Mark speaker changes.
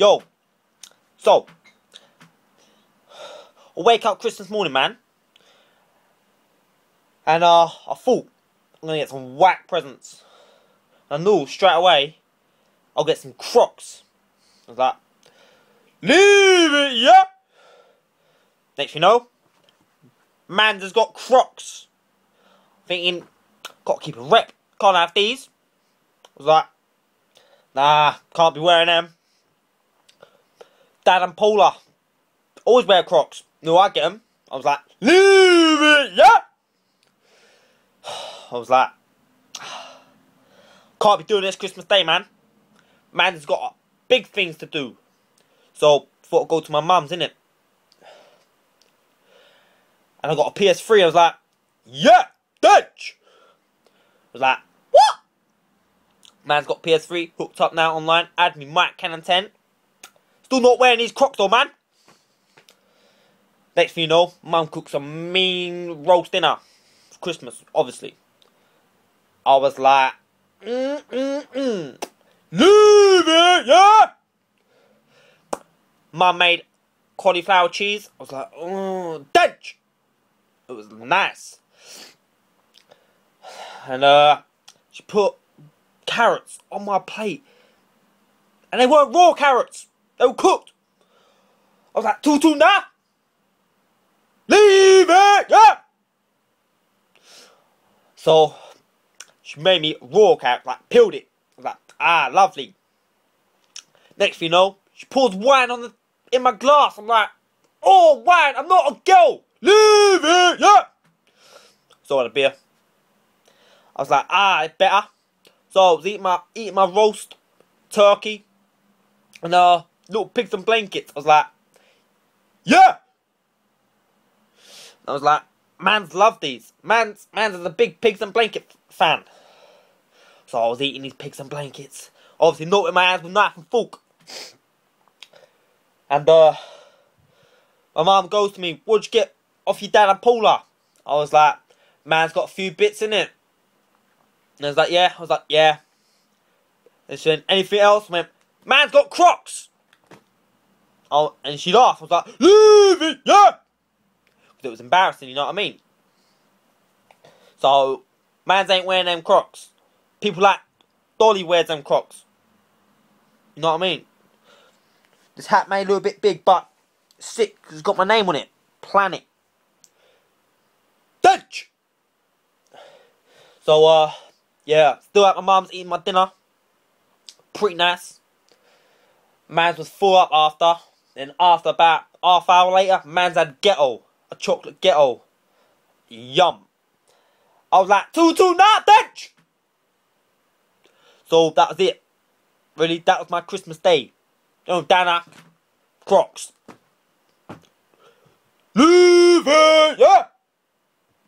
Speaker 1: Yo, so, I wake up Christmas morning, man. And uh, I thought I'm gonna get some whack presents. I knew straight away I'll get some Crocs. I was like, leave it, yeah. Next you know, man has got Crocs. Thinking, gotta keep a rep. Can't have these. I was like, nah, can't be wearing them. Dad and Paula always wear Crocs. No, I get them. I was like, leave it, yeah. I was like, can't be doing this Christmas Day, man. Man's got big things to do. So, thought I'd go to my mum's, innit? And I got a PS3. I was like, yeah, Dutch. I was like, what? Man's got PS3 hooked up now online. Add me Mike Cannon 10. Still not wearing these Crocs though, man. Next thing you know, mum cooks a mean roast dinner for Christmas, obviously. I was like, mm, mm, mm. Leave it, yeah? Mum made cauliflower cheese. I was like, oh, Dutch. It was nice. And, uh, she put carrots on my plate. And they weren't raw carrots. They were cooked. I was like, Tutu, nah. Leave it, yeah. So, she made me raw carrot, like, peeled it. I was like, ah, lovely. Next thing you know, she pours wine on the in my glass. I'm like, oh, wine, I'm not a girl. Leave it, yeah. So I had a beer. I was like, ah, it's better. So I was eating my, eating my roast turkey and uh, little pigs and blankets. I was like, yeah. I was like, man's love these. Man's, man's is a big pigs and blanket fan. So I was eating these pigs and blankets. Obviously not with my hands with knife and fork. And uh, my mum goes to me, what'd you get off your dad and Paula? I was like, man's got a few bits in it. And I was like, yeah. I was like, yeah. And she went, anything else? I went, man's got Crocs. Oh, and she laughed. I was like, leave it, yeah. Because it was embarrassing, you know what I mean? So, man's ain't wearing them Crocs. People like Dolly wears them Crocs. You know what I mean? This hat may look a bit big, but sick it's got my name on it. Planet. Dutch! So, uh, yeah, still at my mum's eating my dinner. Pretty nice. Mans was full up after. Then after about half hour later, man's had gateau. A chocolate gateau. Yum. I was like, two two not Dutch! So that was it. Really, that was my Christmas day. Oh, Dana. Crocs. Leave it! Yeah!